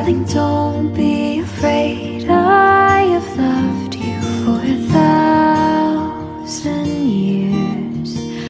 Darling, don't be afraid. I have loved you for a thousand